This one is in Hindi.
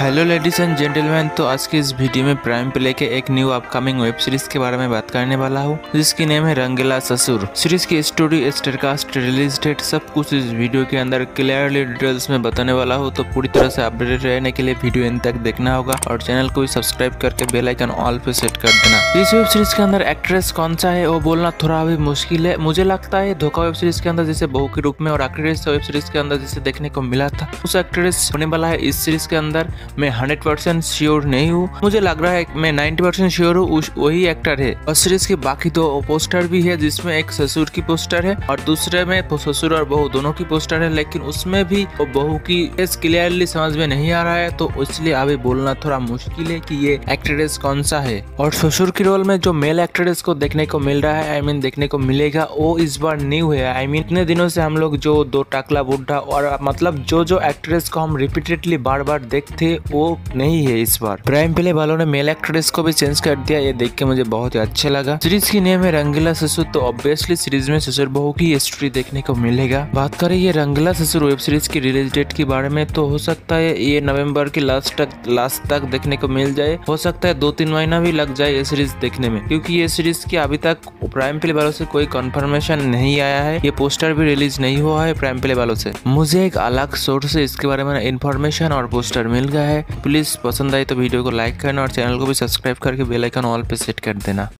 हेलो लेडीज़ एंड जेंटलमैन तो आज की इस वीडियो में प्राइम प्ले के एक न्यू अपकमिंग वेब सीरीज़ के बारे में बात करने वाला हूँ, जिसकी नेम है रंगीला ससुर। सीरीज़ की स्टोरी स्टारकास्ट रिलीज़ डेट सब कुछ इस वीडियो के अंदर क्लियरली डिटेल्स में बताने वाला हूँ। तो पूरी तरह से अपडेटेड रहने के लिए वीडियो इन तक देखना होगा और चैनल को भी सब्सक्राइब करके बेल आइकन ऑल पे सेट कर देना। इस वेब सीरीज़ के अंदर एक्ट्रेस कौन सा है, वो बोलना थोड़ा अभी मुश्किल है। मुझे लगता है धोखा वेब सीरीज़ के अंदर जैसे बहू के रूप में और एक्ट्रेस वेब सीरीज़ के अंदर जैसे देखने को मिला था, उस एक्ट्रेस होने वाला है इस सीरीज़ के अंदर। मैं हंड्रेड परसेंट श्योर नहीं हूँ। मुझे लग रहा है मैं नाइन्टी परसेंट श्योर हूँ वही एक्टर है। और सीरीज़ के बाकी दो पोस्टर भी है, जिसमें एक ससुर की पोस्टर है और दूसरे में ससुर और बहू दोनों की पोस्टर है, लेकिन उसमें भी बहू की फेस क्लियरली समझ में नहीं आ रहा है तो इसलिए अभी बोलना थोड़ा मुश्किल है कि ये एक्ट्रेस कौन सा है। और ससुर की रोल में जो मेल एक्ट्रेस को देखने को मिल रहा है आई मीन देखने को मिलेगा, वो इस बार न्यू है। आई मीन इतने दिनों से हम लोग जो दो टाकला बुढ़ा और मतलब जो जो एक्ट्रेस को हम रिपीटेडली बार बार देखते वो नहीं है इस बार। प्राइम प्ले वालों ने मेल एक्ट्रेस को भी चेंज कर दिया, ये देख के मुझे बहुत ही अच्छा लगा। सीरीज़ की नेम है रंगीला ससुर तो ऑब्वियसली सीरीज़ में ससुर बहू की स्टोरी देखने को मिलेगा। बात करें ये रंगीला ससुर वेब सीरीज़ की रिलीज़ डेट के बारे में तो हो सकता है ये नवंबर के लास्ट तक लास्ट तक देखने को मिल जाए। हो सकता है दो तीन महीना भी लग जाए ये सीरीज़ देखने में, क्योंकि ये सीरीज़ की अभी तक प्राइम प्ले वालों से कोई कंफर्मेशन नहीं आया है। ये पोस्टर भी रिलीज़ नहीं हुआ है प्राइम प्ले वालों से। मुझे एक अलग सोर्स से इसके बारे में इन्फॉर्मेशन और पोस्टर मिल गया। है। प्लीज़ पसंद आए तो वीडियो को लाइक करना और चैनल को भी सब्सक्राइब करके बेलाइकन ऑल पर सेट कर देना।